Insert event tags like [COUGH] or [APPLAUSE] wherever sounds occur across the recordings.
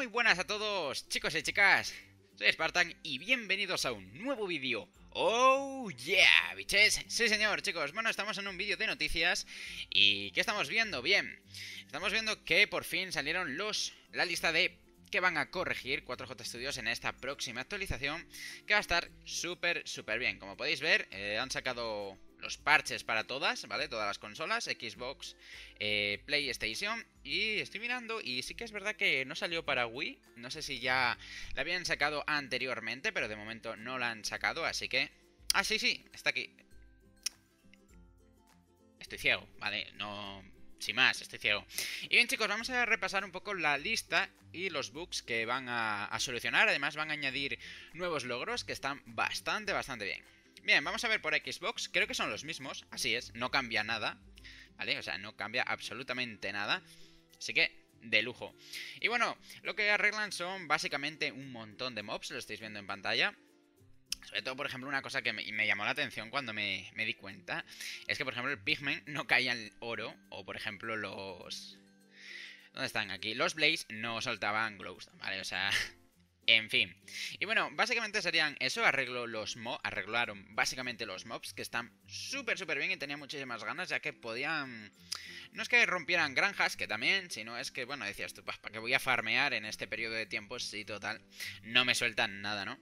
Muy buenas a todos, chicos y chicas. Soy Spartan y bienvenidos a un nuevo vídeo. ¡Oh, yeah, biches! Sí, señor, chicos. Bueno, estamos en un vídeo de noticias. ¿Y qué estamos viendo? Bien, estamos viendo que por fin salieron los... La lista de que van a corregir 4J Studios en esta próxima actualización, que va a estar súper, súper bien. Como podéis ver, eh, han sacado los parches para todas, ¿vale? Todas las consolas, Xbox, eh, PlayStation. Y estoy mirando y sí que es verdad que no salió para Wii. No sé si ya la habían sacado anteriormente, pero de momento no la han sacado, así que... Ah, sí, sí, está aquí. Estoy ciego, ¿vale? No... Sin más, estoy ciego. Y bien chicos, vamos a repasar un poco la lista y los bugs que van a, a solucionar. Además van a añadir nuevos logros que están bastante, bastante bien. Bien, vamos a ver por Xbox, creo que son los mismos, así es, no cambia nada, ¿vale? O sea, no cambia absolutamente nada, así que de lujo. Y bueno, lo que arreglan son básicamente un montón de mobs, lo estáis viendo en pantalla. Sobre todo, por ejemplo, una cosa que me, llamó la atención cuando me, me, di cuenta es que, por ejemplo, el pigment no caía en oro, o por ejemplo, los... ¿Dónde están? Aquí. Los Blaze no soltaban glows, ¿vale? O sea, [LAUGHS] en fin. Y bueno, básicamente serían eso, arreglo los mo arreglaron básicamente los mobs, que están súper, súper bien y tenía muchísimas ganas, ya que podían... No es que rompieran granjas, que también, sino es que, bueno, decías tú, pues, ¿para qué voy a farmear en este periodo de tiempo si total no me sueltan nada, ¿no?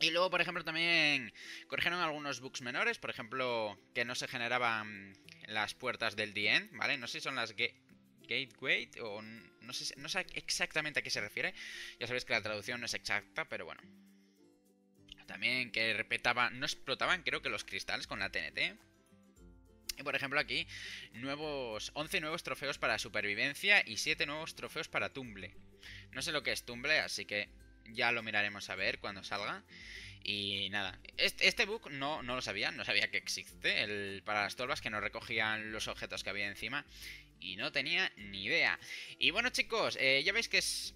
Y luego, por ejemplo, también corrigieron algunos bugs menores, por ejemplo, que no se generaban las puertas del DN, ¿vale? No sé si son las que gateway o no sé, no sé exactamente a qué se refiere. Ya sabéis que la traducción no es exacta, pero bueno. También que respetaban, no explotaban creo que los cristales con la TNT. Y por ejemplo aquí, nuevos 11 nuevos trofeos para supervivencia y 7 nuevos trofeos para tumble. No sé lo que es tumble, así que ya lo miraremos a ver cuando salga. Y nada, este, este bug no, no lo sabía, no sabía que existe el, para las tolvas que no recogían los objetos que había encima y no tenía ni idea. Y bueno chicos, eh, ya veis que es,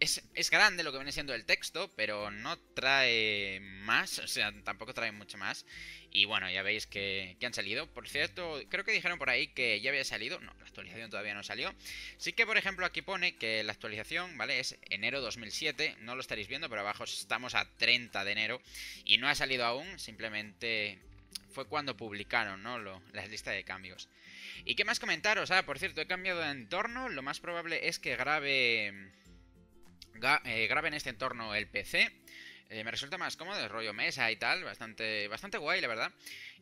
es, grande lo que viene siendo el texto, pero no trae más, o sea, tampoco trae mucho más. Y bueno, ya veis que, que, han salido. Por cierto, creo que dijeron por ahí que ya había salido. No, la actualización todavía no salió. Sí que, por ejemplo, aquí pone que la actualización, ¿vale? Es enero 2007. No lo estaréis viendo, pero abajo estamos a 30 de enero. Y no ha salido aún, simplemente fue cuando publicaron, ¿no? Lo, la lista de cambios. ¿Y qué más comentaros? Ah, por cierto, he cambiado de entorno. Lo más probable es que grabe, eh, grabe en este entorno el PC. Eh, me resulta más cómodo, el rollo mesa y tal, bastante, bastante guay, la verdad.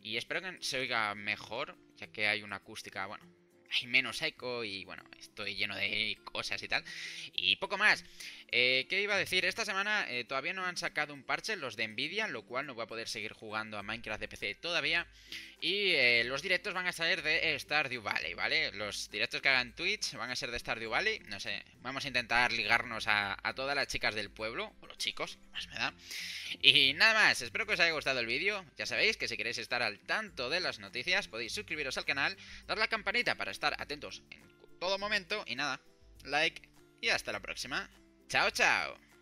Y espero que se oiga mejor, ya que hay una acústica, bueno, hay menos eco y bueno, estoy lleno de cosas y tal. Y poco más. Eh, ¿Qué iba a decir? Esta semana eh, todavía no han sacado un parche, los de Nvidia, lo cual no voy a poder seguir jugando a Minecraft de PC todavía. Y eh, los directos van a salir de Stardew Valley, ¿vale? Los directos que hagan Twitch van a ser de Stardew Valley. No sé, vamos a intentar ligarnos a, a todas las chicas del pueblo, o los chicos, más me da. Y nada más, espero que os haya gustado el vídeo. Ya sabéis que si queréis estar al tanto de las noticias, podéis suscribiros al canal, dar la campanita para estar atentos en todo momento. Y nada, like y hasta la próxima. Chao, chao.